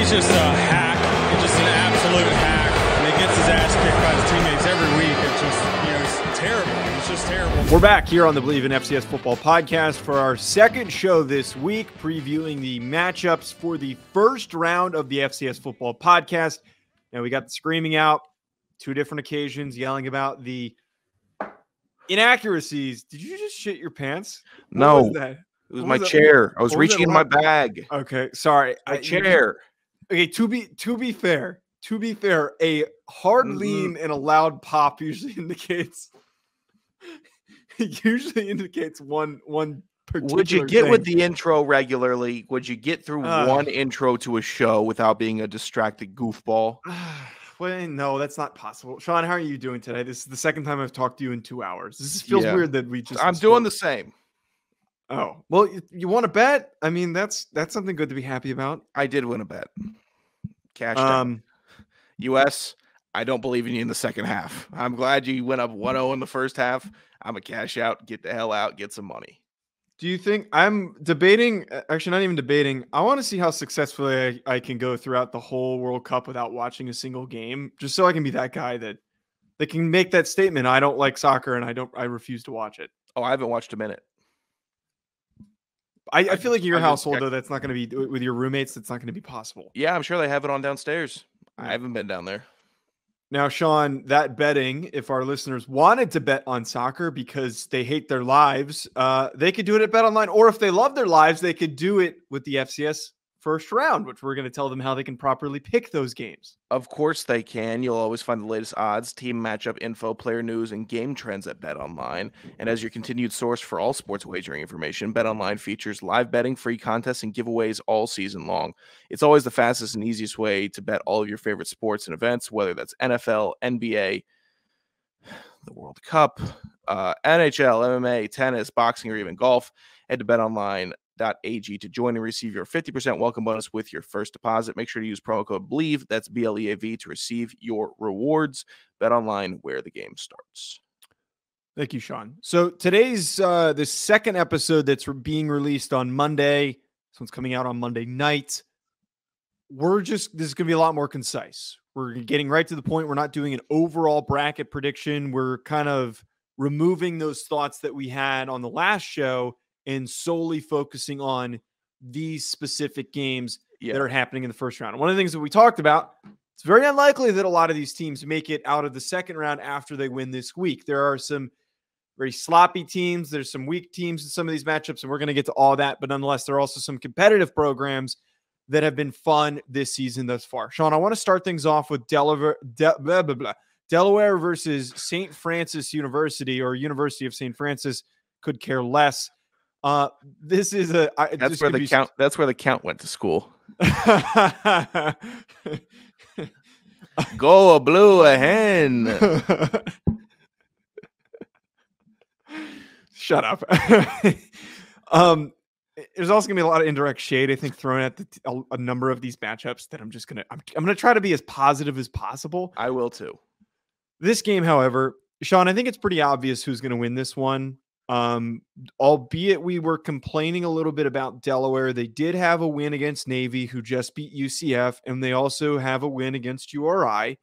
he's just a hack. He's just an absolute hack. And he gets his ass kicked by his teammates every week. It's just, you know, it's terrible. It's just terrible. We're back here on the Bleav in FCS Football podcast for our second show this week, previewing the matchups for the first round of the FCS Football podcast. Now, we got the screaming out, two different occasions, yelling about the inaccuracies. Did you just shit your pants? What No, was that? it was what my was it- chair. I was what was reaching in my bag. Okay, sorry. My I- you- chair. Okay, to be to be fair, to be fair, a hard Mhm. lean and a loud pop usually indicates usually indicates one one particular. Would you get with the intro regularly? Would you get through Uh. one intro to a show without being a distracted goofball? well, no, that's not possible. Sean, how are you doing today? This is the second time I've talked to you in two hours. This feels Yeah. weird that we just. I'm doing the same. Oh well, you, you want to bet? I mean, that's that's something good to be happy about. I did win a bet. Cash down. Um, US, I don't believe in you in the second half. I'm glad you went up 1-0 in the first half. I'm a cash out, get the hell out, get some money. Do you think I'm debating? Actually, not even debating. I want to see how successfully I, I can go throughout the whole World Cup without watching a single game, just so I can be that guy that that can make that statement. I don't like soccer, and I don't. I refuse to watch it. Oh, I haven't watched a minute. I, I feel like in your I household though, that's not going to be with your roommates. That's not going to be possible. Yeah, I'm sure they have it on downstairs. I haven't been down there. Now, Sean, that betting, if our listeners wanted to bet on soccer because they hate their lives, uh, they could do it at Bet Online. Or if they love their lives, they could do it with the FCS first round, which we're going to tell them how they can properly pick those games. Of course they can. You'll always find the latest odds, team matchup info, player news, and game trends at BetOnline. And as your continued source for all sports wagering information, BetOnline features live betting, free contests, and giveaways all season long. It's always the fastest and easiest way to bet all of your favorite sports and events, whether that's NFL, NBA, the World Cup, uh, NHL, MMA, tennis, boxing, or even golf. Head to BetOnline.ag to join and receive your 50% welcome bonus with your first deposit. Make sure to use promo code BLEAV, that's B L E A V, to receive your rewards. BetOnline, where the game starts. Thank you, Sean. So today's uh, the second episode that's being released on Monday. This one's coming out on Monday night. We're just this is going to be a lot more concise. We're getting right to the point. We're not doing an overall bracket prediction. We're kind of removing those thoughts that we had on the last show and solely focusing on these specific games Yeah. that are happening in the first round. One of the things that we talked about, it's very unlikely that a lot of these teams make it out of the second round after they win this week. There are some very sloppy teams, there's some weak teams in some of these matchups, and we're going to get to all that. But nonetheless, there are also some competitive programs that have been fun this season thus far. Sean, I want to start things off with Delaware, De- blah, blah, blah. Delaware versus St. Francis University or University of St. Francis. Could care less. Uh, this is a I, That's where the count that's where the count went to school. Go a blue a hen. Shut up. um, there's also gonna be a lot of indirect shade, I think, thrown at the, t- a, a number of these matchups that I'm just gonna I'm, I'm gonna try to be as positive as possible. I will too. This game, however, Sean, I think it's pretty obvious who's gonna win this one. Um, albeit we were complaining a little bit about Delaware. They did have a win against Navy, who just beat UCF, and they also have a win against URI.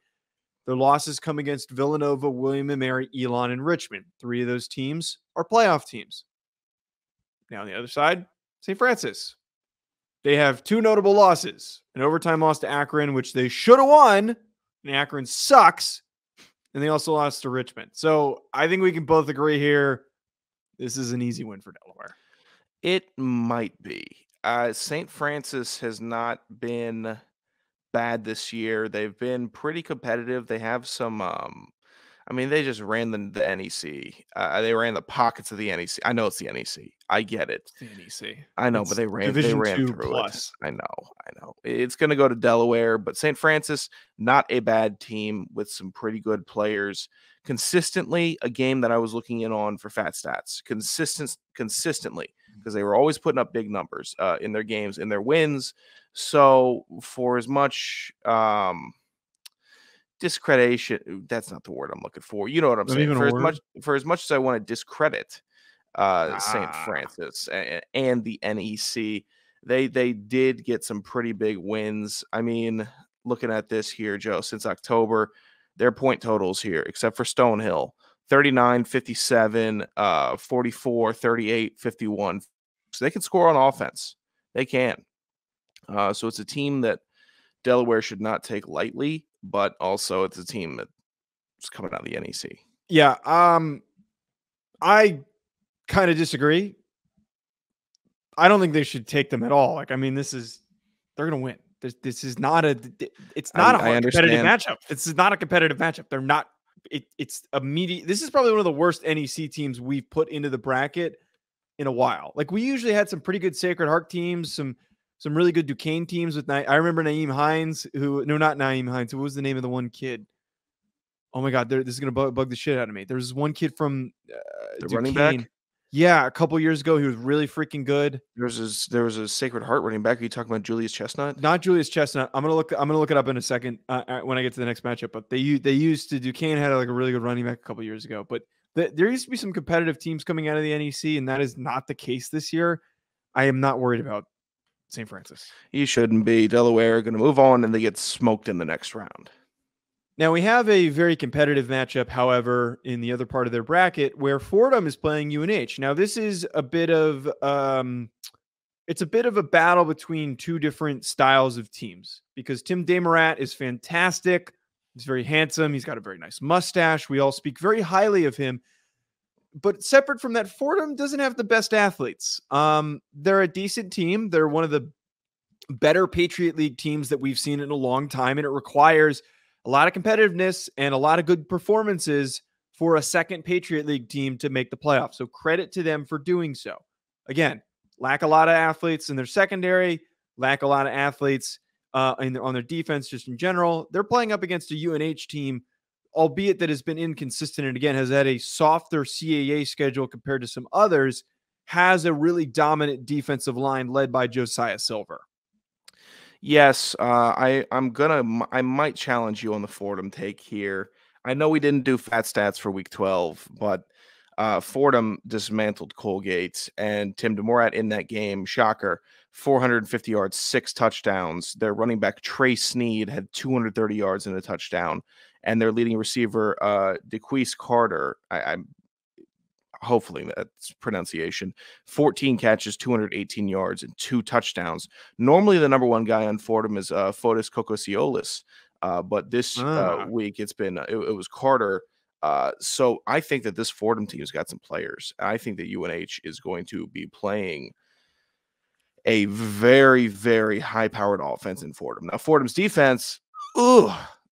Their losses come against Villanova, William and Mary, Elon, and Richmond. Three of those teams are playoff teams. Now on the other side, St. Francis. They have two notable losses: an overtime loss to Akron, which they should have won, and Akron sucks. And they also lost to Richmond. So I think we can both agree here. This is an easy win for Delaware. It might be. Uh, St. Francis has not been bad this year. They've been pretty competitive. They have some. Um, I mean, they just ran the, the NEC. Uh, they ran the pockets of the NEC. I know it's the NEC. I get it. The NEC. I know, It's but they ran. Division they ran two through plus. it. I know. I know. It's going to go to Delaware, but St. Francis, not a bad team with some pretty good players. Consistently, a game that I was looking in on for fat stats. Consistent, consistently, because they were always putting up big numbers uh, in their games, in their wins. So, for as much um, discreditation, that's not the word I'm looking for. You know what I'm Not saying. For as much, for as much as I want to discredit uh, St. Ah. Francis and, and the NEC. they they did get some pretty big wins. I mean, looking at this here, Joe, since October, their point totals here, except for Stonehill, 39, 57, uh, 44, 38, 51. So they can score on offense. They can. Uh, so it's a team that Delaware should not take lightly, but also it's a team that's coming out of the NEC. Yeah. Um, I kind of disagree. I don't think they should take them at all. Like, I mean, this is they're gonna win. This this is not a it's not I- a competitive matchup. This is not a competitive matchup. They're not it, it's immediate. This is probably one of the worst NEC teams we've put into the bracket in a while. Like we usually had some pretty good Sacred Heart teams, some some really good Duquesne teams with Na- I remember Naeem Hines, who no, not Naeem Hines. What was the name of the one kid? Oh my God, this is gonna bug, bug the shit out of me. There's one kid from uh, The running back? Duquesne. Yeah, a couple years ago, he was really freaking good. There was this, there was a Sacred Heart running back. Are you talking about Julius Chestnut? Not Julius Chestnut. I'm gonna look. I'm gonna look it up in a second uh, uh, when I get to the next matchup. But they they used to Duquesne had like a really good running back a couple years ago. But th- there used to be some competitive teams coming out of the NEC, and that is not the case this year. I am not worried about St. Francis. He shouldn't be. Delaware are going to move on, and they get smoked in the next round. Now we have a very competitive matchup, however, in the other part of their bracket where Fordham is playing UNH. Now this is a bit of um it's a bit of a battle between two different styles of teams because Tim DeMorat is fantastic. He's very handsome. He's got a very nice mustache. We all speak very highly of him. But separate from that, Fordham doesn't have the best athletes. Um, they're a decent team. They're one of the better Patriot League teams that we've seen in a long time, and it requires a lot of competitiveness and a lot of good performances for a second Patriot League team to make the playoffs. So credit to them for doing so. Again, lack a lot of athletes in their secondary, lack a lot of athletes uh, in their, on their defense just in general. They're playing up against a UNH team, albeit that has been inconsistent and again has had a softer CAA schedule compared to some others. Has a really dominant defensive line led by Josiah Silver. Yes, uh, I I'm gonna I might challenge you on the Fordham take here. I know we didn't do fat stats for week 12, but uh, Fordham dismantled Colgate and Tim Demorat in that game. Shocker, 450 yards, six touchdowns. Their running back Trey Sneed had 230 yards and a touchdown, and their leading receiver uh, DeQuise Carter. I, I'm hopefully that's pronunciation 14 catches 218 yards and two touchdowns normally the number one guy on fordham is uh fotis Kokosioulis, uh but this Ah. uh, week it's been it, it was carter uh so i think that this fordham team's got some players i think that unh is going to be playing a very very high powered offense in fordham now fordham's defense ooh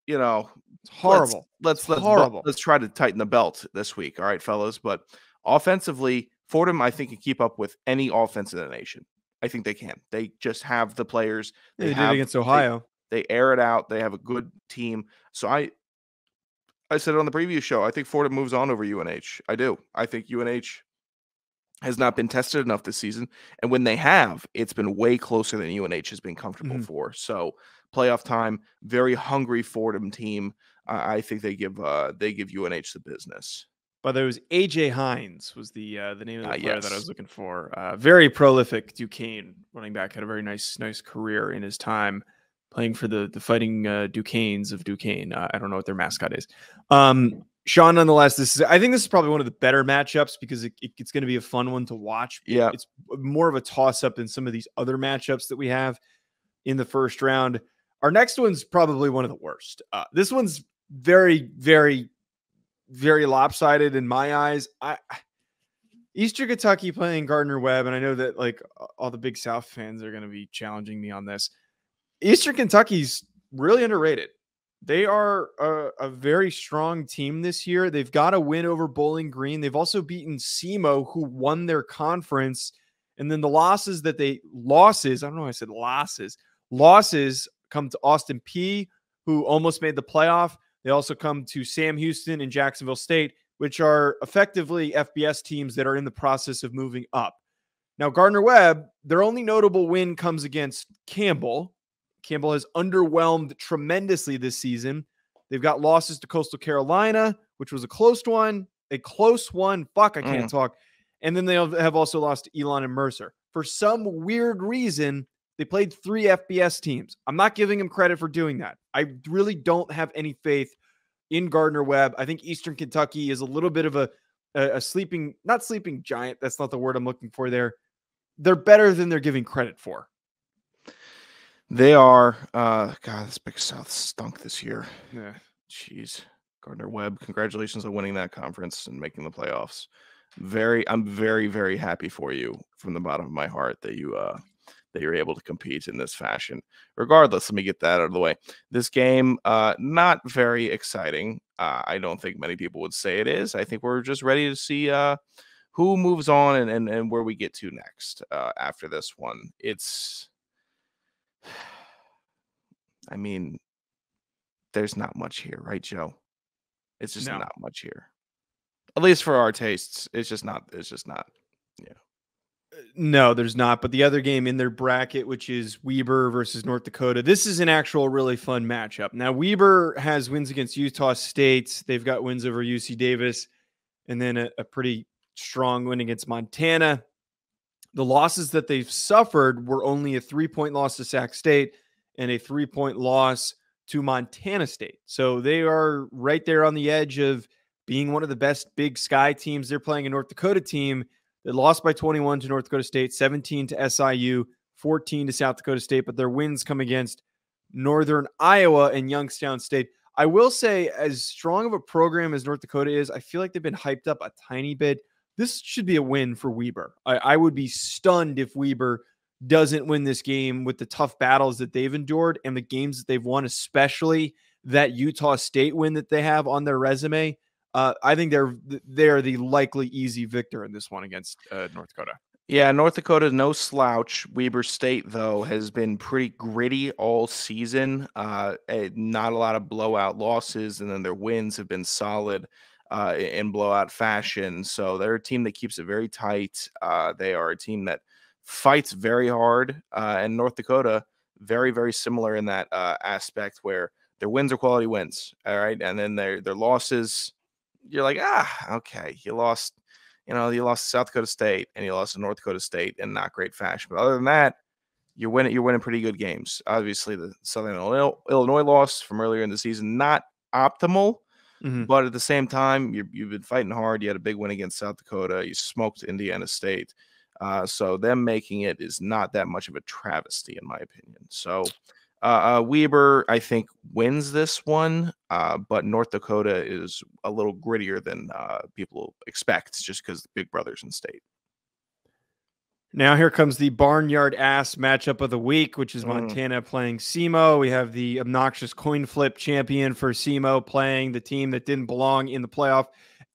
you know It's horrible. let's let's horrible. let's try to tighten the belt this week. All right, fellas. But offensively, Fordham, I think, can keep up with any offense in the nation. I think they can. They just have the players. They, did have- it against Ohio. They, air it out. They have a good team. So I, I said it on the previous show. I think Fordham moves on over UNH. I do. I think UNH has not been tested enough this season, and when they have, it's been way closer than UNH has been comfortable Mhm. for. So playoff time, very hungry Fordham team. I I think they give uh they give UNH the business. But there was AJ Hines was the uh, the name of the Ah, player that I was looking for. Uh, very prolific Duquesne running back had a very nice nice career in his time playing for the the Fighting uh, Duquesnes of Duquesne. Uh, I don't know what their mascot is. Um, Sean, nonetheless, this is I think this is probably one of the better matchups because it, it- it's going to be a fun one to watch. Yeah. it's more of a toss up than some of these other matchups that we have in the first round. Our next one's probably one of the worst. Uh, this one's very, very, very lopsided in my eyes. I Eastern Kentucky playing Gardner Webb, and I know that like all the Big South fans are going to be challenging me on this. Eastern Kentucky's really underrated. They are a, a very strong team this year. They've got a win over Bowling Green. They've also beaten SEMO, who won their conference. And then the losses that they losses, I don't know I said losses. Losses come to Austin Peay, who almost made the playoff. They also come to Sam Houston and Jacksonville State, which are effectively FBS teams that are in the process of moving up. Now, Gardner Webb, their only notable win comes against Campbell. Campbell has underwhelmed tremendously this season. They've got losses to Coastal Carolina, which was a close one, a close one. Fuck, I can't mm. talk. And then they have also lost to Elon and Mercer. for some weird reason, they played three FBS teams. I'm not giving them credit for doing that. I really don't have any faith in Gardner Webb. I think Eastern Kentucky is a little bit of a, a, a sleeping, not sleeping giant. That's not the word I'm looking for there. They're better than they're giving credit for. They are. Uh, God, this Big South stunk this year. Yeah. Jeez, Gardner Webb, congratulations on winning that conference and making the playoffs. Very, I'm very, very happy for you from the bottom of my heart that you uh that you're able to compete in this fashion. Regardless, let me get that out of the way. This game, uh, not very exciting. Uh, I don't think many people would say it is. I think we're just ready to see uh who moves on and and, and where we get to next uh, after this one. It's I mean, there's not much here, right, Joe? It's just No. not much here. At least for our tastes, it's just not. It's just not. No, there's not. But the other game in their bracket, which is Weber versus North Dakota, this is an actual really fun matchup. Now, Weber has wins against Utah State. They've got wins over UC Davis, and then a, a pretty strong win against Montana. The losses that they've suffered were only a three point loss to Sac State and a three point loss to Montana State. So they are right there on the edge of being one of the best Big Sky teams. They're playing a North Dakota team that lost by 21 to North Dakota State, 17 to SIU, 14 to South Dakota State, but their wins come against Northern Iowa and Youngstown State. I will say, as strong of a program as North Dakota is, I feel like they've been hyped up a tiny bit. This should be a win for Weber. I, I would be stunned if Weber doesn't win this game with the tough battles that they've endured and the games that they've won, especially that Utah State win that they have on their resume. Uh, I think they're they're the likely easy victor in this one against uh, North Dakota. Yeah, North Dakota, no slouch. Weber State, though, has been pretty gritty all season. Uh, eh, not a lot of blowout losses, and then their wins have been solid uh, in blowout fashion. So they're a team that keeps it very tight. Uh, they are a team that fights very hard, uh, and North Dakota, very, very similar in that uh, aspect where their wins are quality wins. All right, and then their their losses, you're like, ah, okay, you lost you know, you lost South Dakota State and you lost to North Dakota State in not great fashion. But other than that, you're winning. You're winning pretty good games. Obviously, the Southern Illinois, Illinois loss from earlier in the season not optimal, Mhm. but at the same time, you you've been fighting hard. You had a big win against South Dakota. You smoked Indiana State. Uh, so them making it is not that much of a travesty, in my opinion. So uh, uh, Weber, I think, wins this one, uh, but North Dakota is a little grittier than uh, people expect, just because big brothers in state. Now here comes the barnyard ass matchup of the week, which is Mm. Montana playing SEMO. We have the obnoxious coin flip champion for SEMO playing the team that didn't belong in the playoff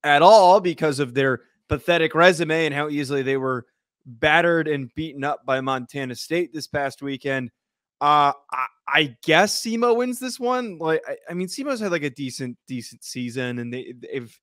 at all because of their pathetic resume and how easily they were battered and beaten up by Montana State this past weekend. Uh, I, guess SEMO wins this one. Like, I, I mean, SEMO's had like a decent, decent season, and they they've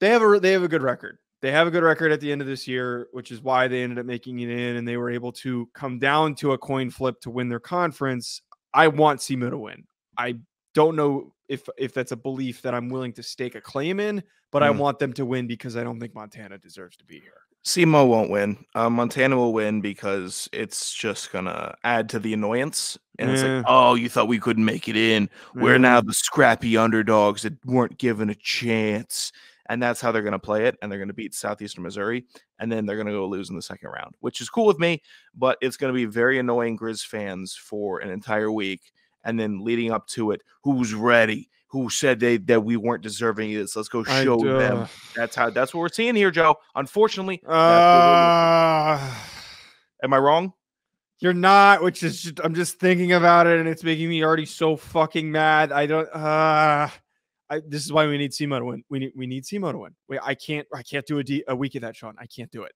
they have a they have a good record. They have a good record at the end of this year, which is why they ended up making it in, and they were able to come down to a coin flip to win their conference. I want SEMO to win. I don't know if if that's a belief that I'm willing to stake a claim in, but I Mm. want them to win because I don't think Montana deserves to be here. SEMO won't win. Uh, Montana will win because it's just gonna add to the annoyance. And it's like, oh, you thought we couldn't make it in. We're now the scrappy underdogs that weren't given a chance. And that's how they're going to play it. And they're going to beat Southeastern Missouri. And then they're going to go lose in the second round, which is cool with me. But it's going to be very annoying Grizz fans for an entire week. And then leading up to it, who's ready? Who said they that we weren't deserving of this? Let's go show them. That's how that's what we're seeing here, Joe. Unfortunately, that's what we're looking- Uh, am I wrong? You're not, which is just, I'm just thinking about it and it's making me already so fucking mad. I don't uh I this is why we need SEMO to win. We need we need SEMO to win. Wait, I can't I can't do a, D, a week of that, Sean. I can't do it.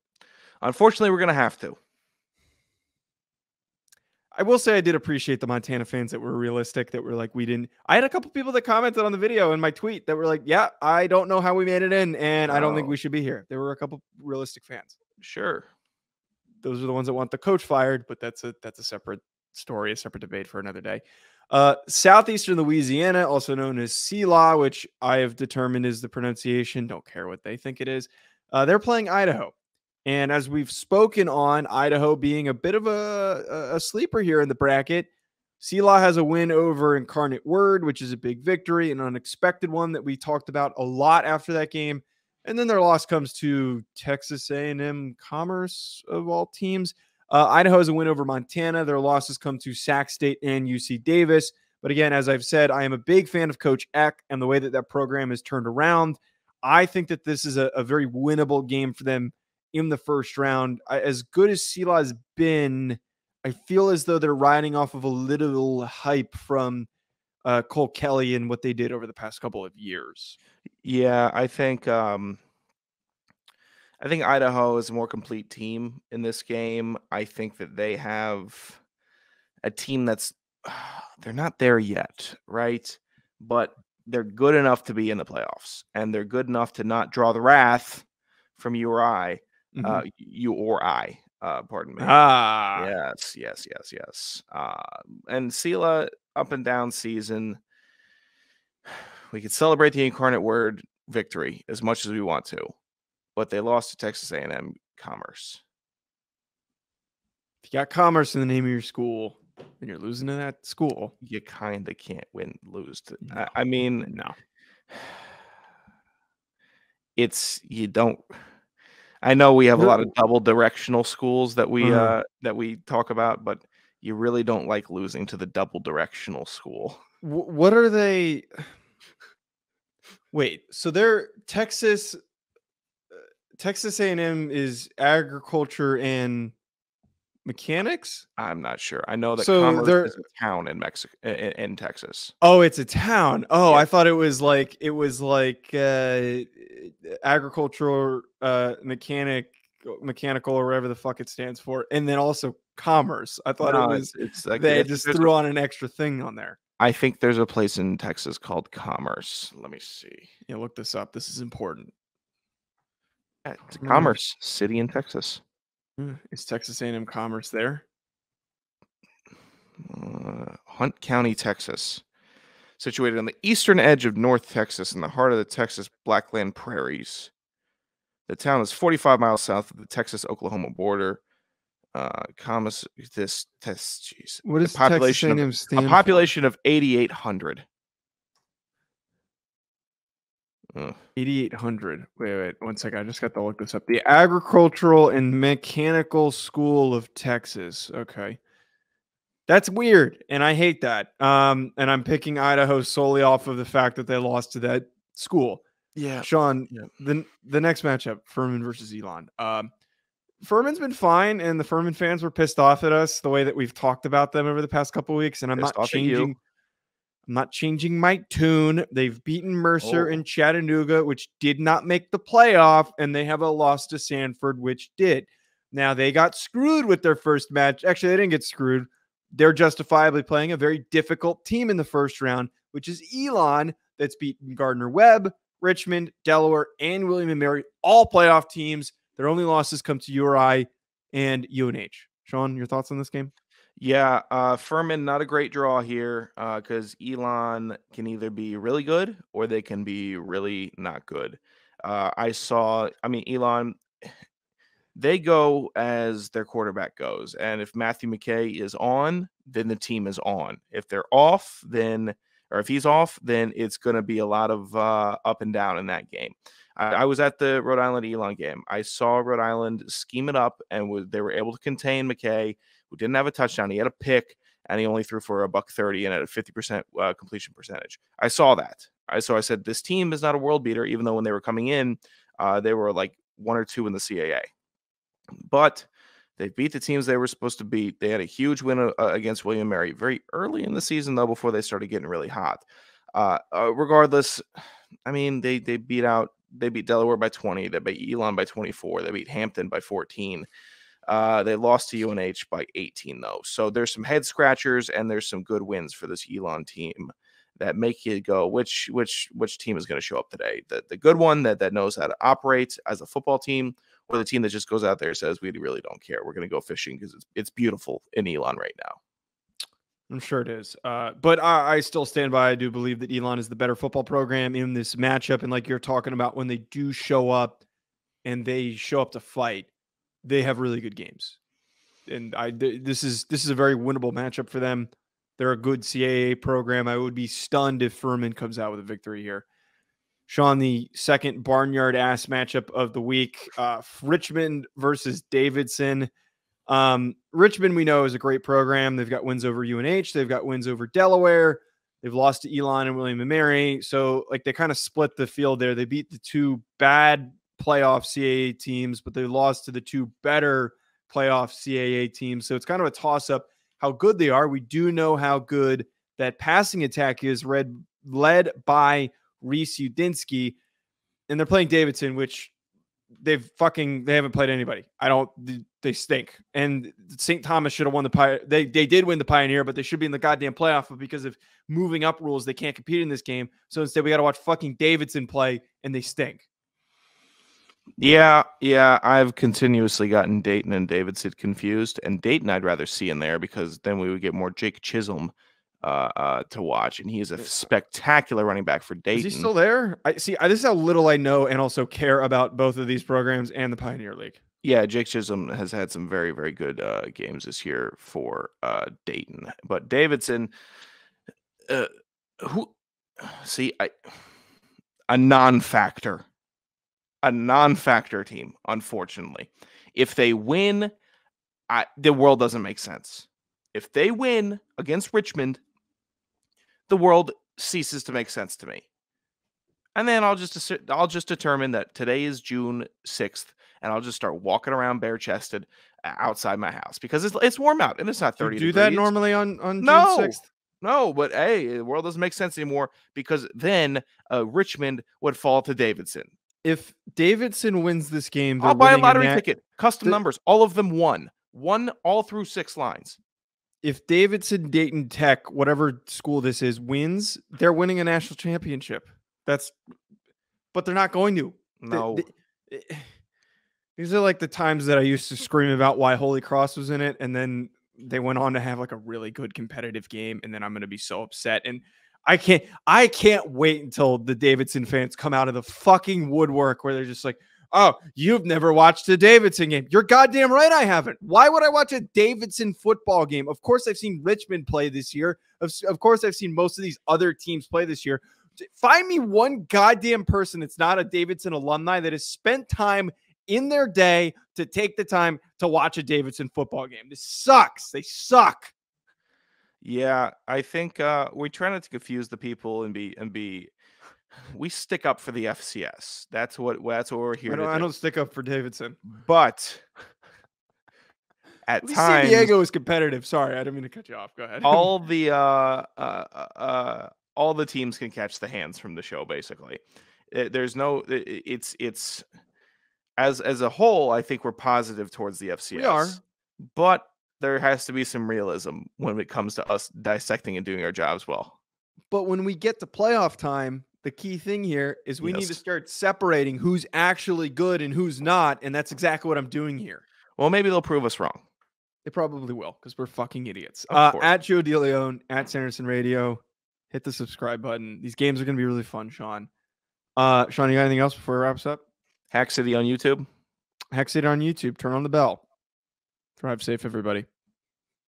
Unfortunately, we're gonna have to. I will say I did appreciate the Montana fans that were realistic, that were like, we didn't. I had a couple people that commented on the video in my tweet that were like, yeah, I don't know how we made it in, and I don't think we should be here. There were a couple realistic fans. Sure. those are the ones that want the coach fired, but that's a that's a separate story, a separate debate for another day. Uh, Southeastern Louisiana, also known as CELA, which I have determined is the pronunciation. Don't care what they think it is. Uh, they're playing Idaho. And as we've spoken on, Idaho being a bit of a, a sleeper here in the bracket, Selah has a win over Incarnate Word, which is a big victory, an unexpected one that we talked about a lot after that game. And then their loss comes to Texas A&M Commerce of all teams. Uh, Idaho has a win over Montana. Their losses come to Sac State and UC Davis. But again, as I've said, I am a big fan of Coach Eck and the way that that program is turned around. I think that this is a, a very winnable game for them in the first round. I, as good as Selah has been, I feel as though they're riding off of a little hype from uh, Cole Kelly and what they did over the past couple of years. Yeah, I think um, I think Idaho is a more complete team in this game. I think that they have a team that's they're not there yet, right? But they're good enough to be in the playoffs, and they're good enough to not draw the wrath from you or I, mm-hmm. uh, you or I. Uh, pardon me. Ah, yes, yes, yes, yes. Uh, and Selah up and down season. We could celebrate the incarnate word victory as much as we want to, but they lost to Texas A&M Commerce. If you got commerce in the name of your school, and you're losing to that school, you kind of can't win lose to. No. I, I mean, no. It's you don't. I know we have a lot of double directional schools that we uh-huh. uh that we talk about, but you really don't like losing to the double directional school. what are they? Wait, so they're Texas. Uh, Texas A&M is agriculture and mechanics? I'm not sure. I know that so Commerce there, is a town in Mexico in, in, Texas. Oh, it's a town. Oh, yeah. I thought it was like it was like uh agricultural uh mechanic mechanical or whatever the fuck it stands for. And then also commerce. I thought no, it was it's, it's like they just threw on an extra thing on there. I think there's a place in Texas called Commerce. Let me see. Yeah, look this up. This is important. It's Commerce City in Texas. Hmm, is Texas A&M Commerce there? Uh, Hunt County, Texas. Situated on the eastern edge of North Texas in the heart of the Texas Blackland Prairies. The town is 45 miles south of the Texas-Oklahoma border. Uh, commerce, this test, jeez. What is population Texas A&M of, a population for? of 8,800. 8800. Wait, wait, one second. I just got to look this up. The Agricultural and Mechanical School of Texas. Okay. That's weird. And I hate that. Um, and I'm picking Idaho solely off of the fact that they lost to that school. Yeah. Sean, yeah. the the next matchup, Furman versus Elon. Um, Furman's been fine, and the Furman fans were pissed off at us the way that we've talked about them over the past couple weeks. And I'm pissed not changing I'm not changing my tune. They've beaten Mercer oh. and Chattanooga, which did not make the playoff, and they have a loss to Samford, which did. Now they got screwed with their first match. Actually, they didn't get screwed. They're justifiably playing a very difficult team in the first round, which is Elon, that's beaten Gardner Webb, Richmond, Delaware, and William and Mary, all playoff teams. Their only losses come to URI and UNH. Sean, your thoughts on this game? Yeah, uh, Furman not a great draw here because uh, Elon can either be really good or they can be really not good. Uh, I saw, I mean, Elon, they go as their quarterback goes, and if Matthew McKay is on, then the team is on. If they're off, then or if he's off, then it's going to be a lot of uh, up and down in that game. I, I, was at the Rhode Island Elon game. I saw Rhode Island scheme it up, and was, they were able to contain McKay who didn't have a touchdown. He had a pick and he only threw for a buck 30 and at a 50% uh, completion percentage. I saw that. I so I said this team is not a world beater, even though when they were coming in, uh, they were like one or two in the CAA. But they beat the teams they were supposed to beat. They had a huge win uh, against William Mary very early in the season, though, before they started getting really hot. Uh, uh, regardless, I mean they they beat out they beat Delaware by 20, they beat Elon by 24, they beat Hampton by 14. Uh, they lost to UNH by 18, though. So there's some head scratchers and there's some good wins for this Elon team that make you go, which which which team is going to show up today? The the good one that that knows how to operate as a football team, or the team that just goes out there and says, "We really don't care. We're going to go fishing because it's it's beautiful in Elon right now." I'm sure it is. Uh, but I, I, still stand by. I do believe that Elon is the better football program in this matchup. And like you're talking about, when they do show up and they show up to fight, they have really good games. And I th- this is this is a very winnable matchup for them. They're a good CAA program. I would be stunned if Furman comes out with a victory here. Sean, the second barnyard ass matchup of the week, uh, Richmond versus Davidson. Um, Richmond, we know, is a great program. They've got wins over UNH. They've got wins over Delaware. They've lost to Elon and William and Mary. So, like, they kind of split the field there. They beat the two bad playoff CAA teams, but they lost to the two better playoff CAA teams. So, it's kind of a toss up how good they are. We do know how good that passing attack is, led by Reece Udinski. And they're playing Davidson, which they've fucking they haven't played anybody. I don't they stink. And St. Thomas should have won the Pioneer. They they did win the Pioneer, but they should be in the goddamn playoff. But because of moving up rules, they can't compete in this game. So instead, we got to watch fucking Davidson play, and they stink. Yeah, yeah, I've continuously gotten Dayton and Davidson confused, and Dayton I'd rather see in there because then we would get more Jake Chisholm uh, uh, to watch, and he is a spectacular running back for Dayton. Is he still there? I see. I, this is how little I know and also care about both of these programs and the Pioneer League. Yeah, Jake Chisholm has had some very, very good uh, games this year for uh, Dayton, but Davidson, uh, who see, I a non-factor, a non-factor team. Unfortunately, if they win, I, the world doesn't make sense. If they win against Richmond, the world ceases to make sense to me. And then I'll just I'll just determine that today is June 6th and I'll just start walking around bare chested outside my house because it's it's warm out and it's not 30 you do degrees. that normally on on no, June 6th? No, but hey, the world doesn't make sense anymore because then uh, Richmond would fall to Davidson. If Davidson wins this game, I'll buy a lottery ticket. Custom the, numbers. All of them won. One all through six lines if Davidson, Dayton Tech, whatever school this is, wins, they're winning a national championship. That's, but they're not going to. No. Eh, these are like the times that I used to scream about why Holy Cross was in it, and then they went on to have like a really good competitive game, and then I'm going to be so upset. And I can't, I can't wait until the Davidson fans come out of the fucking woodwork where they're just like, Oh, you've never watched a Davidson game. You're goddamn right I haven't. Why would I watch a Davidson football game? Of course, I've seen Richmond play this year. Of, of course, I've seen most of these other teams play this year. Find me one goddamn person that's not a Davidson alumni that has spent time in their day to take the time to watch a Davidson football game. This sucks. They suck. Yeah, I think uh, we try not to confuse the people and be and be we stick up for the FCS. That's what that's what we're here. I don't, do. I don't stick up for Davidson, but at, at times San Diego is competitive. Sorry, I didn't mean to cut you off. Go ahead. all the uh, uh, uh, uh, all the teams can catch the hands from the show. Basically, eh, there's no. It's it's as as a whole. I think we're positive towards the FCS. We are, but there has to be some realism when it comes to us dissecting and doing our jobs well. But when we get to playoff time, the key thing here is we yes. need to start separating who's actually good and who's not. And that's exactly what I'm doing here. Well, maybe they'll prove us wrong. They probably will because we're fucking idiots. Uh, at Joe DeLeone, at Sanderson Radio, hit the subscribe button. These games are going to be really fun, Sean. Uh, Sean, you got anything else before we wrap us up? Hack City on YouTube. Hack City on YouTube. Turn on the bell. Drive safe, everybody.